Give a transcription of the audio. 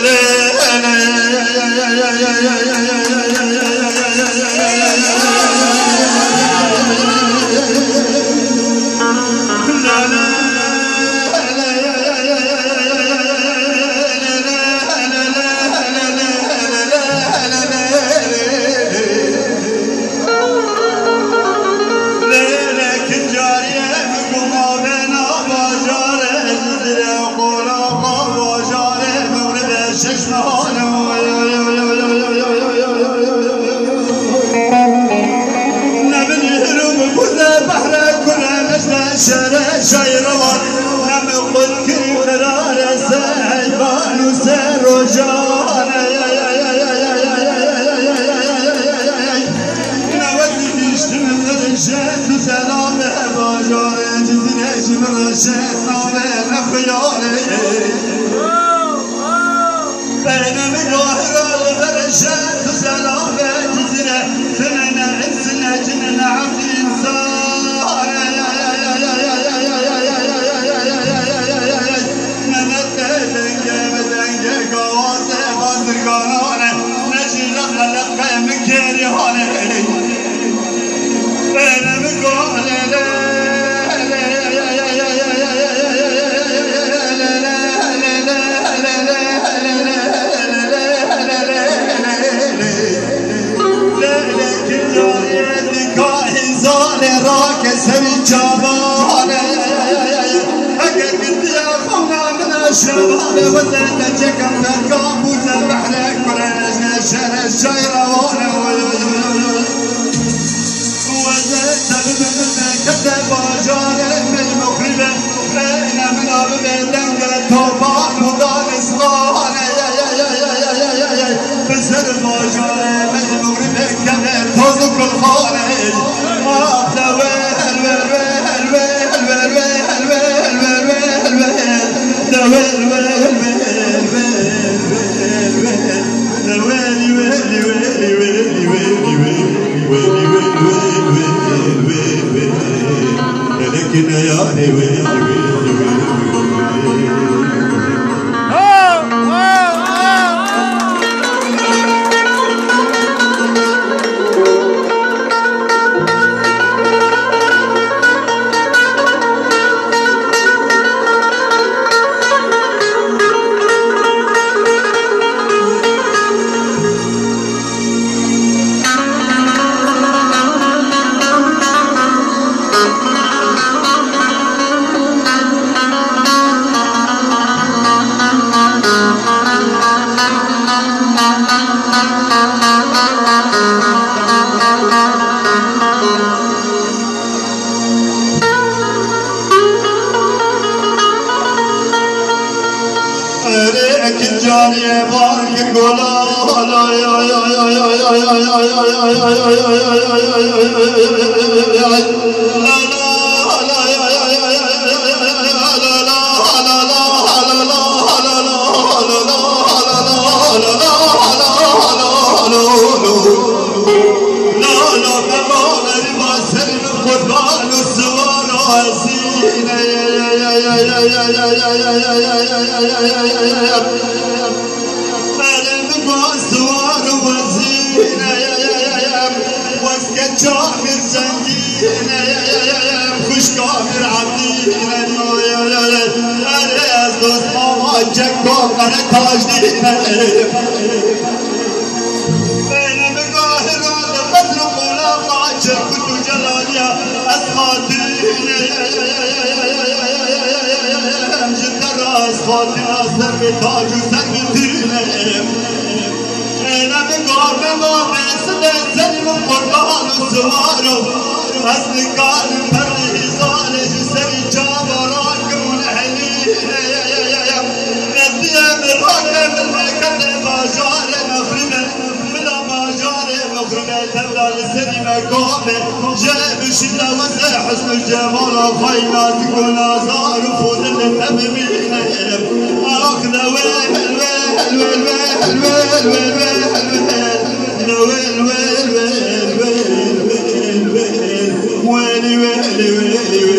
la la la la la Sen سری جوانه اگر قد خونه من شبانه وزن چکم نگاه بوزن بحره کنه شهر شایروانه من من من كتب وجاره من مخربه لا من عبد الله They will. جانی بانگ گلا لا Benim basvar vazireyim Vazge kafir zengineyim Kuş kafir abdineyim Erez dost mama cekko kare tajdineyim تو جو لوانيا اٿا تي ايني ايني ايني ايني ايني ايني ايني ايني ايني ايني ايني ايني ذكرنا دولة السلمة كامل جاء بالشدة وزع حسن الجمال وخيمة تكون زارف وذل الأمرين أخذ ويل ويل ويل ويل ويل ويل ويل ويل ويل ويل ويل ويل ويل ويل